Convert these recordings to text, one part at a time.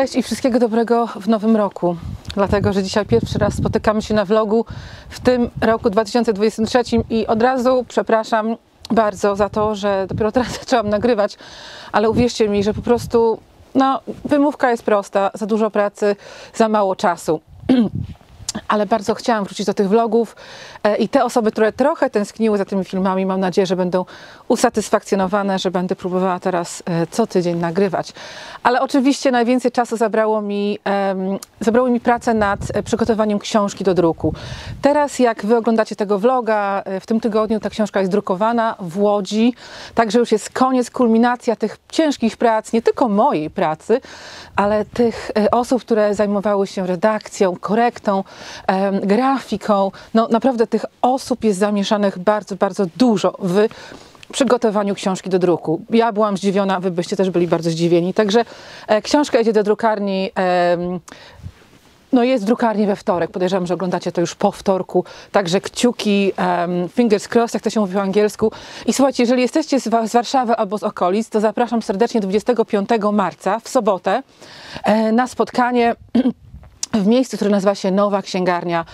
Cześć. I wszystkiego dobrego w nowym roku. Dlatego, że dzisiaj pierwszy raz spotykamy się na vlogu w tym roku 2023 i od razu przepraszam bardzo za to, że dopiero teraz zaczęłam nagrywać, ale uwierzcie mi, że po prostu no, wymówka jest prosta, za dużo pracy, za mało czasu. ale bardzo chciałam wrócić do tych vlogów e, i te osoby, które trochę tęskniły za tymi filmami, mam nadzieję, że będą usatysfakcjonowane, że będę próbowała teraz e, co tydzień nagrywać. Ale oczywiście najwięcej czasu zabrało mi, zabrało mi pracę nad e, przygotowaniem książki do druku. Teraz jak wy oglądacie tego vloga, w tym tygodniu ta książka jest drukowana w Łodzi, także już jest koniec, kulminacja tych ciężkich prac, nie tylko mojej pracy, ale tych osób, które zajmowały się redakcją, korektą, grafiką. No naprawdę tych osób jest zamieszanych bardzo, bardzo dużo w przygotowaniu książki do druku. Ja byłam zdziwiona, wy byście też byli bardzo zdziwieni. Także e, książka idzie do drukarni. no jest w drukarni we wtorek. Podejrzewam, że oglądacie to już po wtorku. Także kciuki, um, fingers crossed, jak to się mówi po angielsku. I słuchajcie, jeżeli jesteście z, z Warszawy albo z okolic, to zapraszam serdecznie 25 marca w sobotę e, na spotkanie w miejscu, które nazywa się Nowa Księgarnia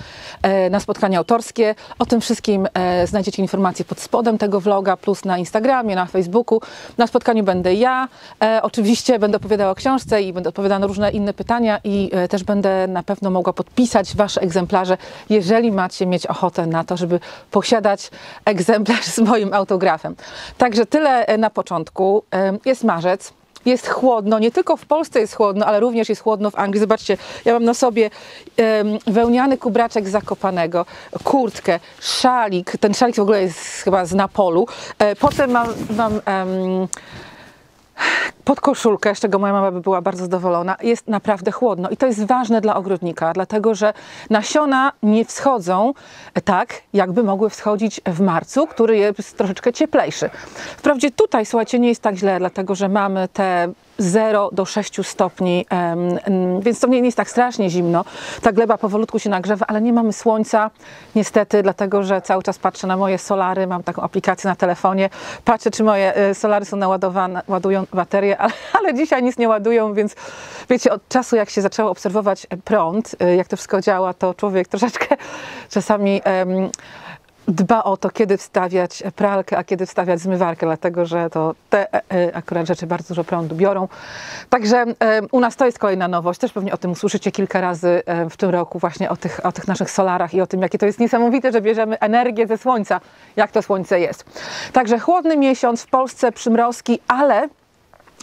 e, na spotkania autorskie. O tym wszystkim e, znajdziecie informacje pod spodem tego vloga, plus na Instagramie, na Facebooku. Na spotkaniu będę ja. E, oczywiście będę opowiadała o książce i będę odpowiadała na różne inne pytania i też będę na pewno mogła podpisać Wasze egzemplarze, jeżeli macie mieć ochotę na to, żeby posiadać egzemplarz z moim autografem. Także tyle na początku. Jest marzec jest chłodno, nie tylko w Polsce jest chłodno, ale również jest chłodno w Anglii. Zobaczcie, ja mam na sobie um, wełniany kubraczek zakopanego, kurtkę, szalik, ten szalik w ogóle jest chyba z Napolu. E, potem mam, mam um, pod koszulkę, z czego moja mama by była bardzo zadowolona, jest naprawdę chłodno. I to jest ważne dla ogrodnika, dlatego że nasiona nie wschodzą tak, jakby mogły wschodzić w marcu, który jest troszeczkę cieplejszy. Wprawdzie tutaj, słuchajcie, nie jest tak źle, dlatego że mamy te 0 do 6 stopni, więc to nie jest tak strasznie zimno. Ta gleba powolutku się nagrzewa, ale nie mamy słońca, niestety, dlatego że cały czas patrzę na moje solary, mam taką aplikację na telefonie, patrzę, czy moje e, solary są naładowane, ładują baterie, ale, ale dzisiaj nic nie ładują, więc wiecie, od czasu jak się zaczęło obserwować prąd, e, jak to wszystko działa, to człowiek troszeczkę czasami dba o to, kiedy wstawiać pralkę, a kiedy wstawiać zmywarkę, dlatego że to te e, e, akurat rzeczy bardzo dużo prądu biorą. Także u nas to jest kolejna nowość. Też pewnie o tym usłyszycie kilka razy w tym roku, właśnie o tych, o tych naszych solarach i o tym, jakie to jest niesamowite, że bierzemy energię ze słońca, jak to słońce jest. Także chłodny miesiąc w Polsce, przymrozki, ale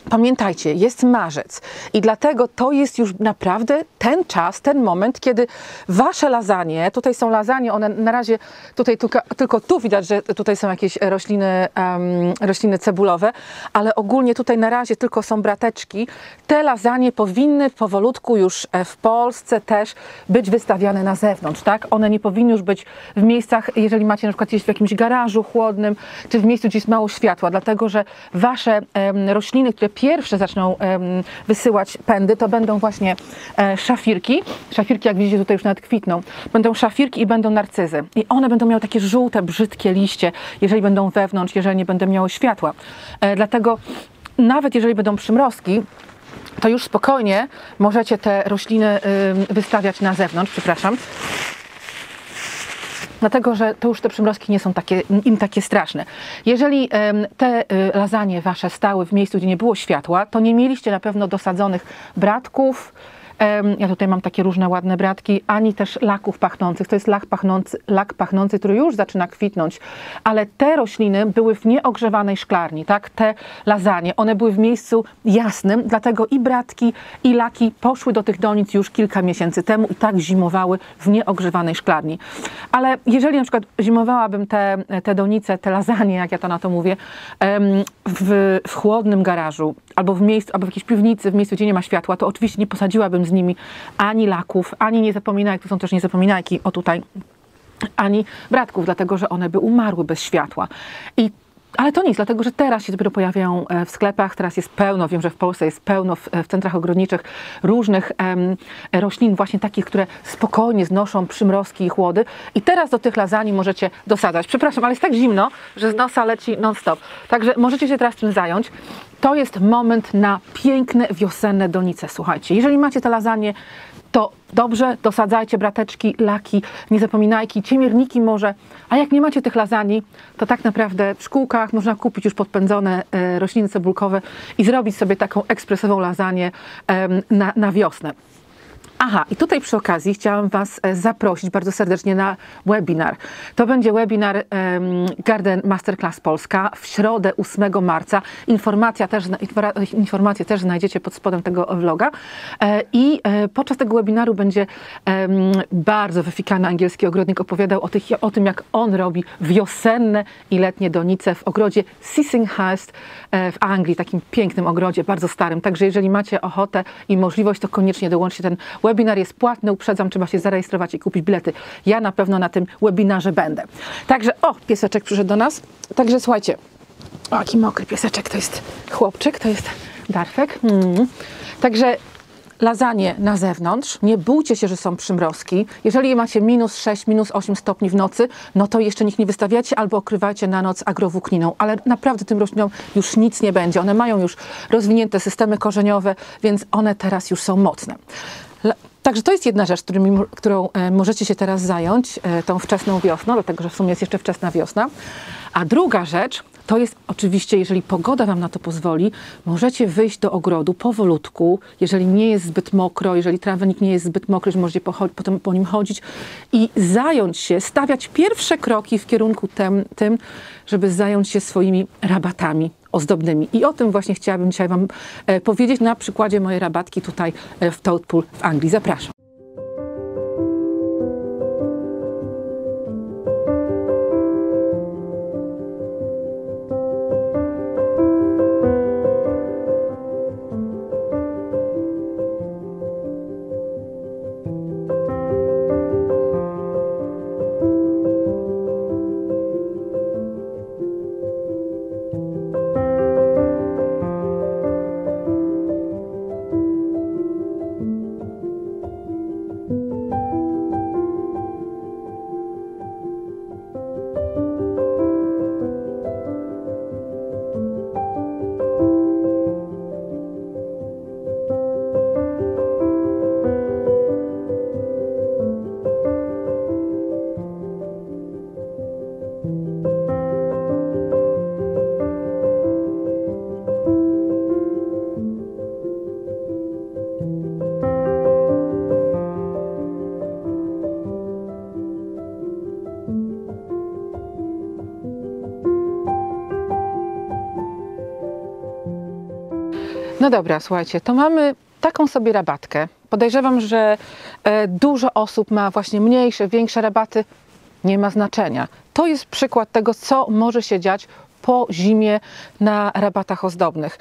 Pamiętajcie, jest marzec i dlatego to jest już naprawdę ten czas, ten moment, kiedy wasze lasagne, tutaj są lasagne, one na razie tutaj tylko, tylko tu widać, że tutaj są jakieś rośliny, um, rośliny cebulowe, ale ogólnie tutaj na razie tylko są brateczki. Te lasagne powinny powolutku już e, w Polsce też być wystawiane na zewnątrz, tak? One nie powinny już być w miejscach, jeżeli macie na przykład gdzieś w jakimś garażu chłodnym, czy w miejscu, gdzie jest mało światła, dlatego że wasze um, rośliny, które pierwsze zaczną wysyłać pędy, to będą właśnie e, szafirki. Szafirki, jak widzicie, tutaj już nawet kwitną. Będą szafirki i będą narcyzy. I one będą miały takie żółte, brzydkie liście, jeżeli będą wewnątrz, jeżeli nie będą miały światła. E, dlatego nawet jeżeli będą przymrozki, to już spokojnie możecie te rośliny wystawiać na zewnątrz, przepraszam, dlatego że to już te przymrozki nie są takie, im takie straszne. Jeżeli te y, lasagne wasze stały w miejscu, gdzie nie było światła, to nie mieliście na pewno dosadzonych bratków, ja tutaj mam takie różne ładne bratki, ani też laków pachnących. To jest lak pachnący, lak pachnący, który już zaczyna kwitnąć, ale te rośliny były w nieogrzewanej szklarni, tak? Te lasagne, one były w miejscu jasnym, dlatego i bratki, i laki poszły do tych donic już kilka miesięcy temu i tak zimowały w nieogrzewanej szklarni. Ale jeżeli na przykład zimowałabym te, te donice, te lasagne, jak ja to na to mówię, w, w chłodnym garażu, albo w miejscu, albo w jakiejś piwnicy, w miejscu, gdzie nie ma światła, to oczywiście nie posadziłabym z nimi ani laków, ani niezapominajek, to są też niezapominajki, o tutaj, ani bratków, dlatego że one by umarły bez światła. I ale to nic, dlatego że teraz się dopiero pojawiają e, w sklepach, teraz jest pełno, wiem, że w Polsce jest pełno w, w centrach ogrodniczych różnych em, roślin, właśnie takich, które spokojnie znoszą przymrozki i chłody. I teraz do tych lasagne możecie dosadzać. Przepraszam, ale jest tak zimno, że z nosa leci non-stop. Także możecie się teraz tym zająć. To jest moment na piękne wiosenne donice. Słuchajcie, jeżeli macie te lasagne, to dobrze, dosadzajcie brateczki, laki, nie zapominajki, ciemierniki może. A jak nie macie tych lasagni, to tak naprawdę w szkółkach można kupić już podpędzone e, rośliny cebulkowe i zrobić sobie taką ekspresową lasagne em, na, na wiosnę. Aha, i tutaj przy okazji chciałam Was e, zaprosić bardzo serdecznie na webinar. To będzie webinar Garden Masterclass Polska w środę 8 marca. Informacja też, informacje też znajdziecie pod spodem tego vloga. E, I e, podczas tego webinaru będzie bardzo wyfikany angielski ogrodnik opowiadał o, tych, o tym, jak on robi wiosenne i letnie donice w ogrodzie Sissinghurst w Anglii, takim pięknym ogrodzie, bardzo starym. Także jeżeli macie ochotę i możliwość, to koniecznie dołączcie ten webinar. Jest płatny, uprzedzam, trzeba się zarejestrować i kupić bilety. Ja na pewno na tym webinarze będę. Także, o, pieseczek przyszedł do nas. Także słuchajcie, o, jaki mokry pieseczek, to jest chłopczyk, to jest Darfek. Mm. Także lasagne na zewnątrz. Nie bójcie się, że są przymrozki. Jeżeli macie minus 6, minus 8 stopni w nocy, no to jeszcze niech nie wystawiacie albo okrywajcie na noc agrowłókniną. Ale naprawdę tym roślinom już nic nie będzie. One mają już rozwinięte systemy korzeniowe, więc one teraz już są mocne. Także to jest jedna rzecz, którymi, którą e, możecie się teraz zająć e, tą wczesną wiosną, dlatego że w sumie jest jeszcze wczesna wiosna. A druga rzecz to jest oczywiście, jeżeli pogoda Wam na to pozwoli, możecie wyjść do ogrodu powolutku, jeżeli nie jest zbyt mokro, jeżeli trawnik nie jest zbyt mokry, że możecie potem po nim chodzić i zająć się, stawiać pierwsze kroki w kierunku tem, tym, żeby zająć się swoimi rabatami ozdobnymi. I o tym właśnie chciałabym dzisiaj Wam e, powiedzieć na przykładzie mojej rabatki tutaj e, w Toadpool w Anglii. Zapraszam. No dobra, słuchajcie, to mamy taką sobie rabatkę. Podejrzewam, że e, dużo osób ma właśnie mniejsze, większe rabaty. Nie ma znaczenia. To jest przykład tego, co może się dziać po zimie na rabatach ozdobnych.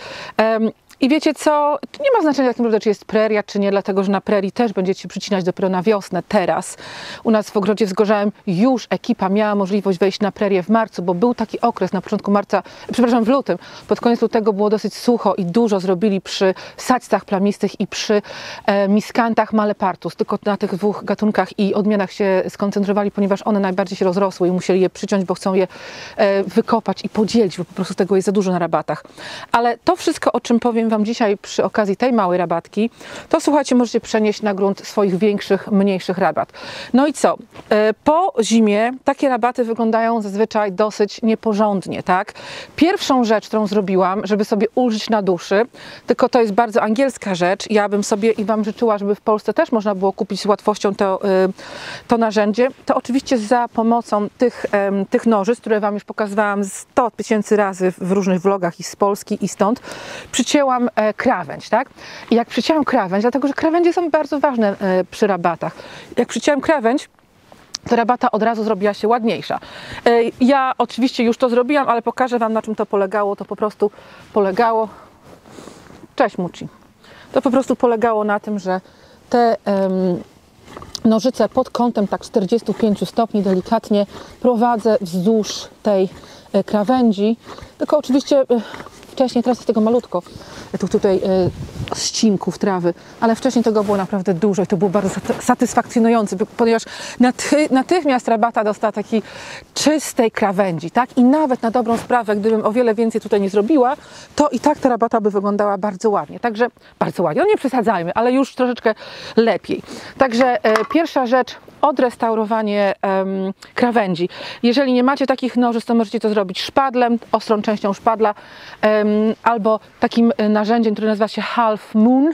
I wiecie co? Nie ma znaczenia tak naprawdę, czy jest preria, czy nie, dlatego że na prerii też będziecie przycinać dopiero na wiosnę, teraz. U nas w ogrodzie wzgorzałem już ekipa miała możliwość wejść na prerię w marcu, bo był taki okres na początku marca, przepraszam, w lutym. Pod koniec lutego było dosyć sucho i dużo zrobili przy sadzcach plamistych i przy e, miskantach malepartus. Tylko na tych dwóch gatunkach i odmianach się skoncentrowali, ponieważ one najbardziej się rozrosły i musieli je przyciąć, bo chcą je e, wykopać i podzielić, bo po prostu tego jest za dużo na rabatach. Ale to wszystko, o czym powiem Wam dzisiaj przy okazji tej małej rabatki, to słuchajcie, możecie przenieść na grunt swoich większych, mniejszych rabat. No i co? E, Po zimie takie rabaty wyglądają zazwyczaj dosyć nieporządnie, tak? Pierwszą rzecz, którą zrobiłam, żeby sobie ulżyć na duszy, tylko to jest bardzo angielska rzecz, ja bym sobie i Wam życzyła, żeby w Polsce też można było kupić z łatwością to, y, to narzędzie, to oczywiście za pomocą tych, tych nożyc, które Wam już pokazywałam 100 tysięcy razy w różnych vlogach i z Polski i stąd, przycięłam e, krawędź, tak? I jak przycięłam krawędź, dlatego że krawędzie są bardzo ważne e, przy rabatach, jak przycięłam krawędź, to rabata od razu zrobiła się ładniejsza. E, Ja oczywiście już to zrobiłam, ale pokażę Wam na czym to polegało. To po prostu polegało. Cześć Muci. To po prostu polegało na tym, że te nożyce pod kątem tak 45 stopni delikatnie prowadzę wzdłuż tej krawędzi. Tylko oczywiście wcześniej, teraz jest tego malutko. Tu tutaj e, ścinków trawy, ale wcześniej tego było naprawdę dużo i to było bardzo sat- satysfakcjonujące, ponieważ naty- natychmiast rabata dostała takiej czystej krawędzi, tak? I nawet na dobrą sprawę, gdybym o wiele więcej tutaj nie zrobiła, to i tak ta rabata by wyglądała bardzo ładnie. Także bardzo ładnie, no nie przesadzajmy, ale już troszeczkę lepiej. Także e, pierwsza rzecz, odrestaurowanie krawędzi. Jeżeli nie macie takich nożyc, to możecie to zrobić szpadlem, ostrą częścią szpadla, albo takim e, narzędziem, które nazywa się half moon.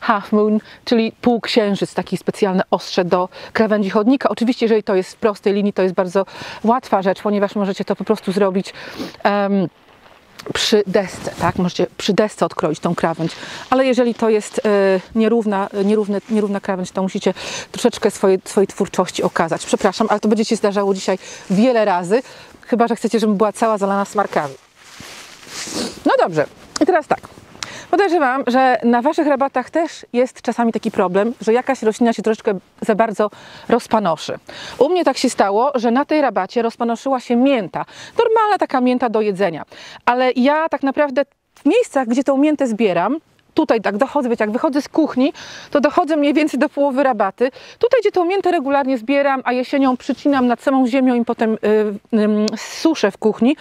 Half moon, czyli półksiężyc, taki specjalne ostrze do krawędzi chodnika. Oczywiście, jeżeli to jest w prostej linii, to jest bardzo łatwa rzecz, ponieważ możecie to po prostu zrobić. em, przy desce, tak? Możecie przy desce odkroić tą krawędź, ale jeżeli to jest e, nierówna, nierówne, nierówna krawędź, to musicie troszeczkę swojej, swojej twórczości okazać. Przepraszam, ale to będzie się zdarzało dzisiaj wiele razy, chyba że chcecie, żebym była cała zalana smarkami. No dobrze, i teraz tak. Podejrzewam, że na Waszych rabatach też jest czasami taki problem, że jakaś roślina się troszeczkę za bardzo rozpanoszy. U mnie tak się stało, że na tej rabacie rozpanoszyła się mięta. Normalna taka mięta do jedzenia. Ale ja tak naprawdę w miejscach, gdzie tą miętę zbieram, tutaj tak dochodzę, wiecie, jak wychodzę z kuchni, to dochodzę mniej więcej do połowy rabaty. Tutaj, gdzie tą miętę regularnie zbieram, a jesienią przycinam nad samą ziemią i potem y, y, suszę w kuchni,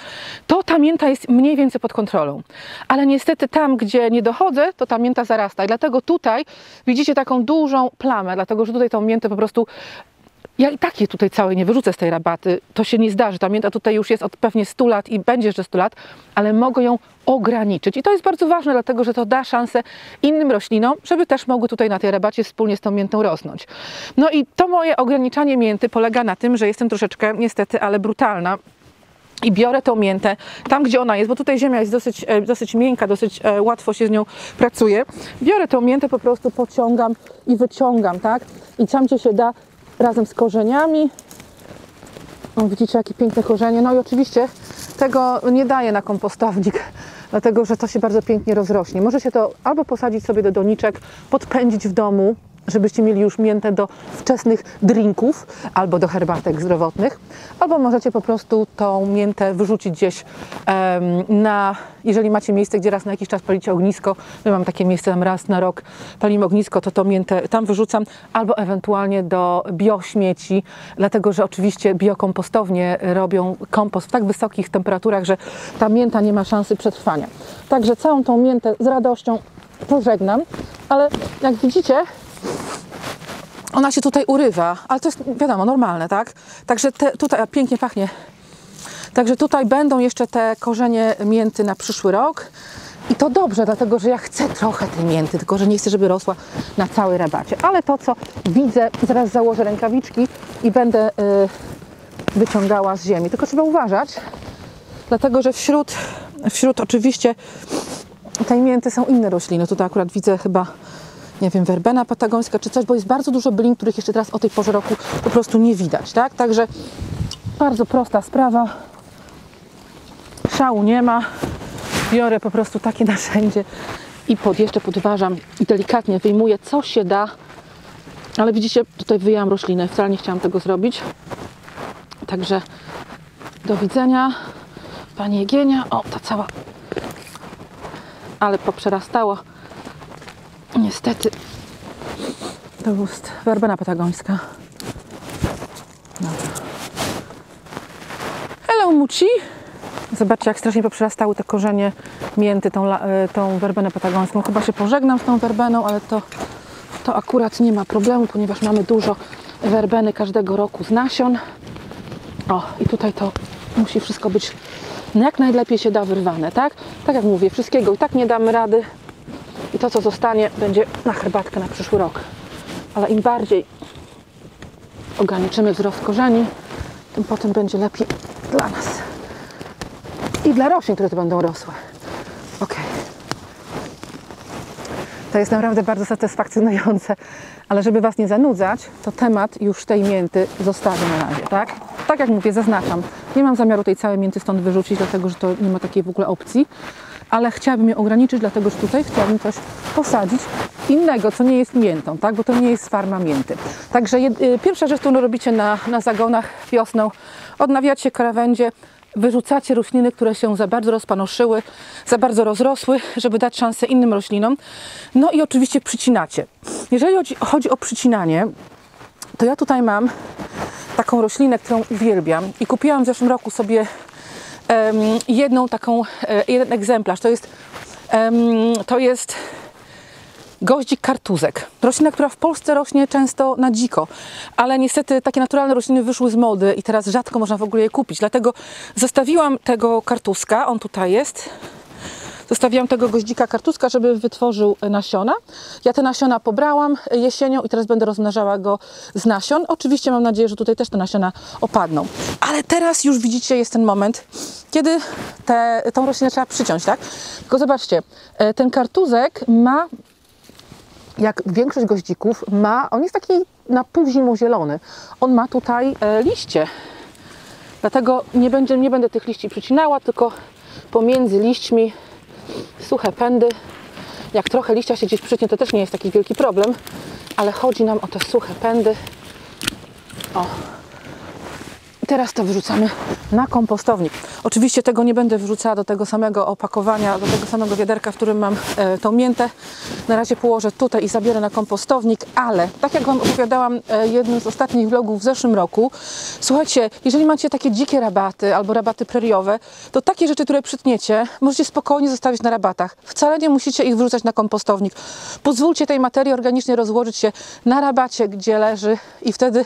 to ta mięta jest mniej więcej pod kontrolą. Ale niestety tam, gdzie nie dochodzę, to ta mięta zarasta. I dlatego tutaj widzicie taką dużą plamę, dlatego że tutaj tą miętę po prostu ja i tak je tutaj całej nie wyrzucę z tej rabaty. To się nie zdarzy. Ta mięta tutaj już jest od pewnie 100 lat i będzie jeszcze 100 lat, ale mogę ją ograniczyć. I to jest bardzo ważne, dlatego że to da szansę innym roślinom, żeby też mogły tutaj na tej rabacie wspólnie z tą miętą rosnąć. No i to moje ograniczanie mięty polega na tym, że jestem troszeczkę niestety, ale brutalna. I biorę tą miętę tam, gdzie ona jest, bo tutaj ziemia jest dosyć, e, dosyć miękka, dosyć e, łatwo się z nią pracuje. Biorę tą miętę, po prostu pociągam i wyciągam, tak? I tam, gdzie się da, razem z korzeniami. O, widzicie, jakie piękne korzenie. No i oczywiście tego nie daję na kompostownik, dlatego że to się bardzo pięknie rozrośnie. Możecie to albo posadzić sobie do doniczek, podpędzić w domu, żebyście mieli już miętę do wczesnych drinków albo do herbatek zdrowotnych, albo możecie po prostu tą miętę wyrzucić gdzieś em, na, jeżeli macie miejsce, gdzie raz na jakiś czas palicie ognisko, my mamy takie miejsce tam raz na rok, palimy ognisko, to tą miętę tam wyrzucam, albo ewentualnie do biośmieci, dlatego że oczywiście biokompostownie robią kompost w tak wysokich temperaturach, że ta mięta nie ma szansy przetrwania. Także całą tą miętę z radością pożegnam, ale jak widzicie, ona się tutaj urywa, ale to jest wiadomo, normalne, tak? Także te, tutaj, pięknie pachnie. Także tutaj będą jeszcze te korzenie mięty na przyszły rok. I to dobrze, dlatego że ja chcę trochę tej mięty, tylko że nie chcę, żeby rosła na całej rabacie. Ale to, co widzę, zaraz założę rękawiczki i będę y, wyciągała z ziemi. Tylko trzeba uważać, dlatego że wśród, wśród oczywiście tej mięty są inne rośliny. Tutaj akurat widzę chyba nie wiem, werbena patagońska czy coś, bo jest bardzo dużo bylin, których jeszcze teraz o tej porze roku po prostu nie widać, tak? Także bardzo prosta sprawa. Szału nie ma. Biorę po prostu takie narzędzie i pod, jeszcze podważam i delikatnie wyjmuję, co się da. Ale widzicie, tutaj wyjęłam roślinę. Wcale nie chciałam tego zrobić. Także do widzenia. Pani Egienia. O, ta cała... Ale poprzerastała. Niestety to jest werbena patagońska. Dobra. Hello Muci. Zobaczcie, jak strasznie poprzerastały te korzenie mięty, tą, e, tą werbenę patagońską. Chyba się pożegnam z tą werbeną, ale to, to akurat nie ma problemu, ponieważ mamy dużo werbeny każdego roku z nasion. O, i tutaj to musi wszystko być jak najlepiej się da wyrwane, tak? Tak jak mówię, wszystkiego i tak nie damy rady, i to, co zostanie, będzie na herbatkę na przyszły rok. Ale im bardziej ograniczymy wzrost korzeni, tym potem będzie lepiej dla nas. I dla roślin, które tu będą rosły. Ok. To jest naprawdę bardzo satysfakcjonujące, ale żeby Was nie zanudzać, to temat już tej mięty zostawię na razie, tak? Tak jak mówię, zaznaczam. Nie mam zamiaru tej całej mięty stąd wyrzucić, dlatego że to nie ma takiej w ogóle opcji ale chciałabym je ograniczyć, dlatego że tutaj chciałabym coś posadzić innego, co nie jest miętą, tak? bo to nie jest farma mięty. Także jed, y, pierwsza rzecz, którą robicie na, na zagonach wiosną, odnawiacie krawędzie, wyrzucacie rośliny, które się za bardzo rozpanoszyły, za bardzo rozrosły, żeby dać szansę innym roślinom. No i oczywiście przycinacie. Jeżeli chodzi, chodzi o przycinanie, to ja tutaj mam taką roślinę, którą uwielbiam i kupiłam w zeszłym roku sobie jedną taką, e, jeden egzemplarz. To jest, to jest goździk kartuzek. Roślina, która w Polsce rośnie często na dziko, ale niestety takie naturalne rośliny wyszły z mody i teraz rzadko można w ogóle je kupić. Dlatego zostawiłam tego kartuzka, on tutaj jest. Zostawiłam tego goździka kartuzka, żeby wytworzył nasiona. Ja te nasiona pobrałam jesienią i teraz będę rozmnażała go z nasion. Oczywiście mam nadzieję, że tutaj też te nasiona opadną. Ale teraz już widzicie, jest ten moment, kiedy te, tą roślinę trzeba przyciąć, tak? Tylko zobaczcie, e, ten kartuzek ma jak większość goździków ma, on jest taki na pół zielony. On ma tutaj e, liście. Dlatego nie, będzie, nie będę tych liści przycinała, tylko pomiędzy liśćmi suche pędy. Jak trochę liścia się gdzieś przytnie, to też nie jest taki wielki problem, ale chodzi nam o te suche pędy. O, Teraz to wyrzucamy na kompostownik. Oczywiście tego nie będę wrzucała do tego samego opakowania, do tego samego wiaderka, w którym mam e, tą miętę. Na razie położę tutaj i zabiorę na kompostownik, ale tak jak Wam opowiadałam e, jednym z ostatnich vlogów w zeszłym roku, słuchajcie, jeżeli macie takie dzikie rabaty albo rabaty preriowe, to takie rzeczy, które przytniecie, możecie spokojnie zostawić na rabatach. Wcale nie musicie ich wrzucać na kompostownik. Pozwólcie tej materii organicznej rozłożyć się na rabacie, gdzie leży i wtedy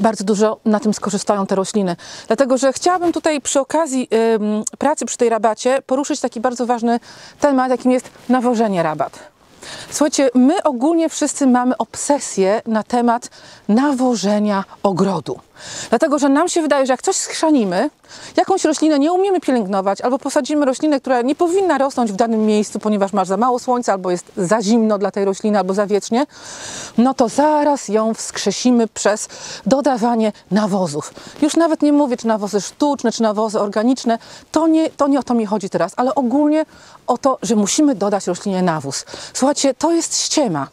bardzo dużo na tym skorzystają te rośliny. Dlatego, że chciałabym tutaj przy okazji ym, pracy przy tej rabacie poruszyć taki bardzo ważny temat, jakim jest nawożenie rabat. Słuchajcie, my ogólnie wszyscy mamy obsesję na temat nawożenia ogrodu. Dlatego, że nam się wydaje, że jak coś schrzanimy, jakąś roślinę nie umiemy pielęgnować, albo posadzimy roślinę, która nie powinna rosnąć w danym miejscu, ponieważ masz za mało słońca, albo jest za zimno dla tej rośliny, albo za wiecznie, no to zaraz ją wskrzesimy przez dodawanie nawozów. Już nawet nie mówię, czy nawozy sztuczne, czy nawozy organiczne, to nie, to nie o to mi chodzi teraz, ale ogólnie o to, że musimy dodać roślinie nawóz. Słuchajcie, to jest ściema.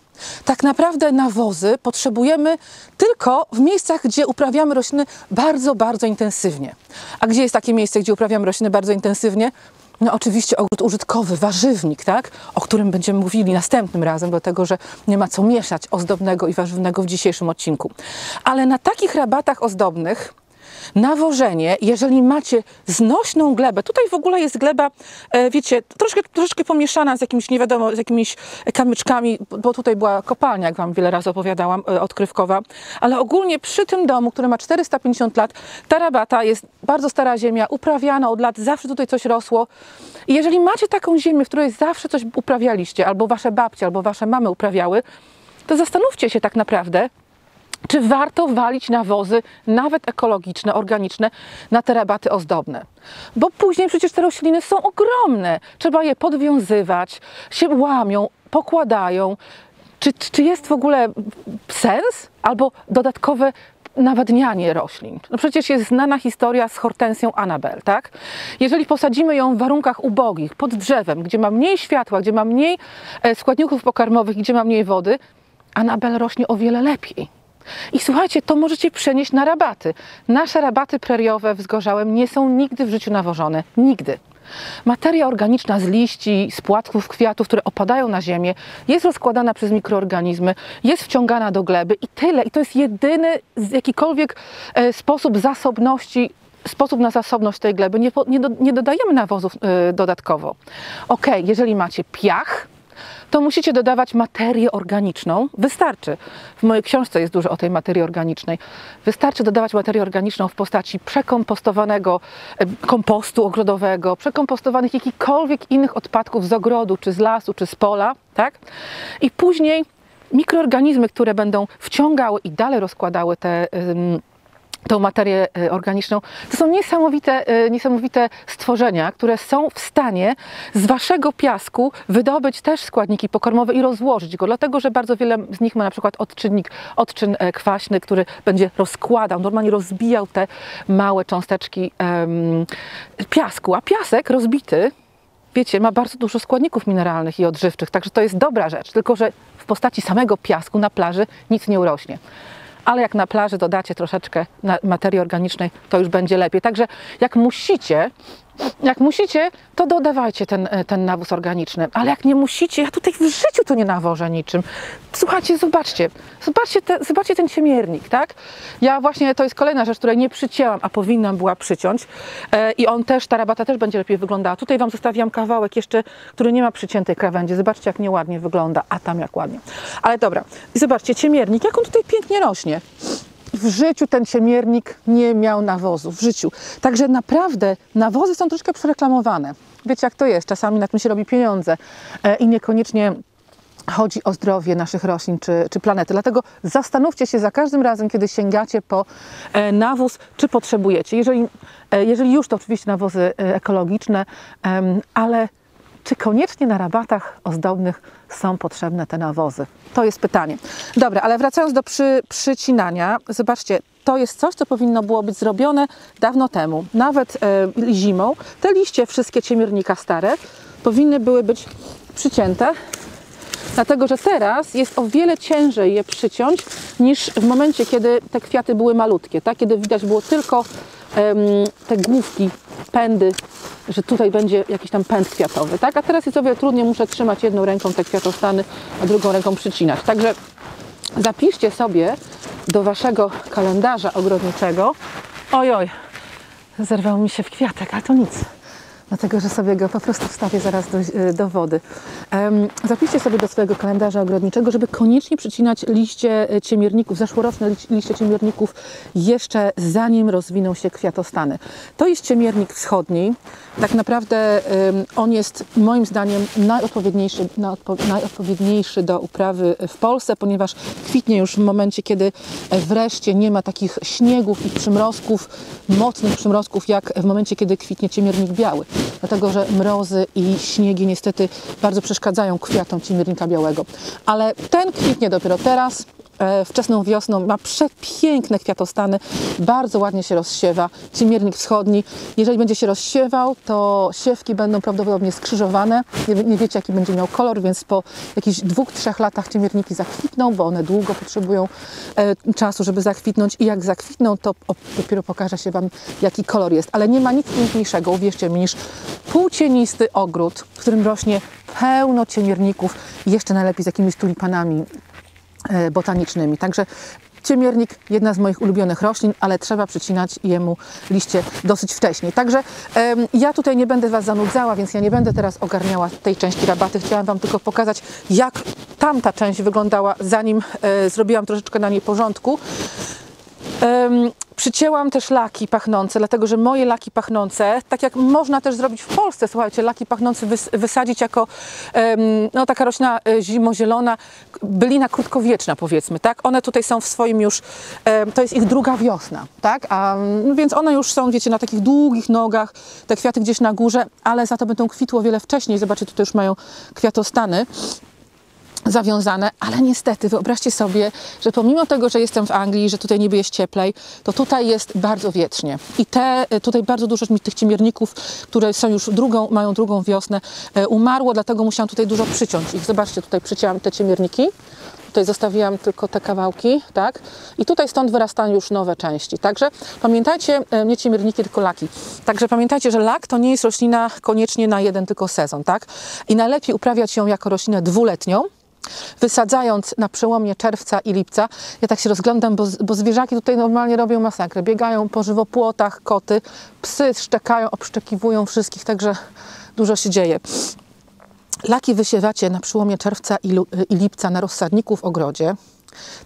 Tak naprawdę nawozy potrzebujemy tylko w miejscach, gdzie uprawiamy rośliny bardzo, bardzo intensywnie. A gdzie jest takie miejsce, gdzie uprawiamy rośliny bardzo intensywnie? No oczywiście ogród użytkowy, warzywnik, tak? o którym będziemy mówili następnym razem, dlatego że nie ma co mieszać ozdobnego i warzywnego w dzisiejszym odcinku. Ale na takich rabatach ozdobnych nawożenie, jeżeli macie znośną glebę, tutaj w ogóle jest gleba, e, wiecie, troszkę, troszkę pomieszana z jakimiś, nie wiadomo, z jakimiś kamyczkami, bo tutaj była kopalnia, jak Wam wiele razy opowiadałam, e, odkrywkowa, ale ogólnie przy tym domu, który ma 450 lat, ta rabata jest bardzo stara ziemia, uprawiana od lat, zawsze tutaj coś rosło. I jeżeli macie taką ziemię, w której zawsze coś uprawialiście, albo Wasze babcie, albo Wasze mamy uprawiały, to zastanówcie się tak naprawdę, czy warto walić nawozy, nawet ekologiczne, organiczne, na te rabaty ozdobne. Bo później przecież te rośliny są ogromne. Trzeba je podwiązywać, się łamią, pokładają. Czy, czy jest w ogóle sens? Albo dodatkowe nawadnianie roślin. No przecież jest znana historia z hortensją Anabel, tak? Jeżeli posadzimy ją w warunkach ubogich, pod drzewem, gdzie ma mniej światła, gdzie ma mniej e, składników pokarmowych, gdzie ma mniej wody, Anabel rośnie o wiele lepiej. I słuchajcie, to możecie przenieść na rabaty. Nasze rabaty preriowe w Zgorzałem nie są nigdy w życiu nawożone. Nigdy. Materia organiczna z liści, z płatków kwiatów, które opadają na ziemię, jest rozkładana przez mikroorganizmy, jest wciągana do gleby i tyle. I to jest jedyny jakikolwiek e, sposób zasobności sposób na zasobność tej gleby. Nie, nie, do, nie dodajemy nawozów y, dodatkowo. Ok, jeżeli macie piach, to musicie dodawać materię organiczną. Wystarczy. W mojej książce jest dużo o tej materii organicznej. Wystarczy dodawać materię organiczną w postaci przekompostowanego e, kompostu ogrodowego, przekompostowanych jakichkolwiek innych odpadków z ogrodu, czy z lasu, czy z pola, tak? I później mikroorganizmy, które będą wciągały i dalej rozkładały te tą materię e, organiczną. To są niesamowite, e, niesamowite stworzenia, które są w stanie z waszego piasku wydobyć też składniki pokarmowe i rozłożyć go, dlatego że bardzo wiele z nich ma na przykład odczynnik, odczyn e, kwaśny, który będzie rozkładał, normalnie rozbijał te małe cząsteczki um, piasku, a piasek rozbity wiecie, ma bardzo dużo składników mineralnych i odżywczych, także to jest dobra rzecz, tylko że w postaci samego piasku na plaży nic nie urośnie. Ale jak na plaży dodacie troszeczkę materii organicznej, to już będzie lepiej. Także jak musicie, jak musicie, to dodawajcie ten, e, ten nawóz organiczny, ale jak nie musicie, ja tutaj w życiu to nie nawożę niczym. Słuchajcie, zobaczcie, zobaczcie, te, zobaczcie ten ciemiernik, tak? Ja właśnie, to jest kolejna rzecz, której nie przycięłam, a powinnam była przyciąć e, i on też, ta rabata też będzie lepiej wyglądała. Tutaj Wam zostawiam kawałek jeszcze, który nie ma przyciętej krawędzi. Zobaczcie, jak nieładnie wygląda, a tam jak ładnie. Ale dobra, i zobaczcie, ciemiernik, jak on tutaj pięknie rośnie w życiu ten ciemiernik nie miał nawozu, w życiu. Także naprawdę nawozy są troszkę przereklamowane. Wiecie jak to jest, czasami na tym się robi pieniądze e, i niekoniecznie chodzi o zdrowie naszych roślin czy, czy planety. Dlatego zastanówcie się za każdym razem, kiedy sięgacie po e, nawóz, czy potrzebujecie. Jeżeli, e, jeżeli już, to oczywiście nawozy ekologiczne, ale czy koniecznie na rabatach ozdobnych są potrzebne te nawozy? To jest pytanie. Dobra, ale wracając do przy, przycinania, zobaczcie, to jest coś, co powinno było być zrobione dawno temu. Nawet e, zimą te liście, wszystkie ciemiernika stare, powinny były być przycięte, dlatego że teraz jest o wiele ciężej je przyciąć niż w momencie, kiedy te kwiaty były malutkie, tak? kiedy widać było tylko te główki, pędy, że tutaj będzie jakiś tam pęd kwiatowy, tak? A teraz jest o wiele trudniej, muszę trzymać jedną ręką te kwiatostany, a drugą ręką przycinać. Także zapiszcie sobie do waszego kalendarza ogrodniczego. Oj, oj, zerwał mi się w kwiatek, ale to nic. Dlatego, że sobie go po prostu wstawię zaraz do, do wody. Em, zapiszcie sobie do swojego kalendarza ogrodniczego, żeby koniecznie przycinać liście e, ciemierników, zeszłoroczne liś- liście ciemierników jeszcze zanim rozwiną się kwiatostany. To jest ciemiernik wschodni. Tak naprawdę em, on jest moim zdaniem najodpowiedniejszy, najodpo- najodpowiedniejszy do uprawy w Polsce, ponieważ kwitnie już w momencie, kiedy e, wreszcie nie ma takich śniegów i przymrozków, mocnych przymrozków, jak w momencie, kiedy kwitnie ciemiernik biały. Dlatego, że mrozy i śniegi niestety bardzo przeszkadzają kwiatom ciemiernika białego. Ale ten kwitnie dopiero teraz, wczesną wiosną, ma przepiękne kwiatostany, bardzo ładnie się rozsiewa. Ciemiernik wschodni, jeżeli będzie się rozsiewał, to siewki będą prawdopodobnie skrzyżowane. Nie, nie wiecie, jaki będzie miał kolor, więc po jakichś dwóch, trzech latach ciemierniki zakwitną, bo one długo potrzebują e, czasu, żeby zakwitnąć i jak zakwitną, to o, dopiero pokaże się Wam, jaki kolor jest. Ale nie ma nic piękniejszego, uwierzcie mi, niż półcienisty ogród, w którym rośnie pełno ciemierników, jeszcze najlepiej z jakimiś tulipanami e, botanicznymi. Także ciemiernik, jedna z moich ulubionych roślin, ale trzeba przycinać jemu liście dosyć wcześnie. Także ja tutaj nie będę Was zanudzała, więc ja nie będę teraz ogarniała tej części rabaty. Chciałam Wam tylko pokazać, jak tamta część wyglądała, zanim e, zrobiłam troszeczkę na niej porządku. Em, przycięłam też laki pachnące, dlatego że moje laki pachnące, tak jak można też zrobić w Polsce, słuchajcie, laki pachnące wys, wysadzić jako em, no, taka roślina e, zimozielona, bylina krótkowieczna powiedzmy, tak? One tutaj są w swoim już, em, to jest ich druga wiosna, tak? A, no, więc one już są, wiecie, na takich długich nogach, te kwiaty gdzieś na górze, ale za to będą kwitły o wiele wcześniej. Zobaczcie, tutaj już mają kwiatostany zawiązane, ale niestety wyobraźcie sobie, że pomimo tego, że jestem w Anglii, że tutaj niby jest cieplej, to tutaj jest bardzo wiecznie. I te, tutaj bardzo dużo tych ciemierników, które są już drugą, mają drugą wiosnę, e, umarło, dlatego musiałam tutaj dużo przyciąć ich. Zobaczcie, tutaj przycięłam te ciemierniki. Tutaj zostawiłam tylko te kawałki, tak? I tutaj stąd wyrastają już nowe części. Także pamiętajcie, e, nie ciemierniki, tylko laki. Także pamiętajcie, że lak to nie jest roślina koniecznie na jeden tylko sezon, tak? I najlepiej uprawiać ją jako roślinę dwuletnią, wysadzając na przełomie czerwca i lipca. Ja tak się rozglądam, bo, bo zwierzaki tutaj normalnie robią masakrę. Biegają po żywopłotach, koty, psy szczekają, obszczekiwują wszystkich, także dużo się dzieje. Laki wysiewacie na przełomie czerwca i, i lipca na rozsadniku w ogrodzie.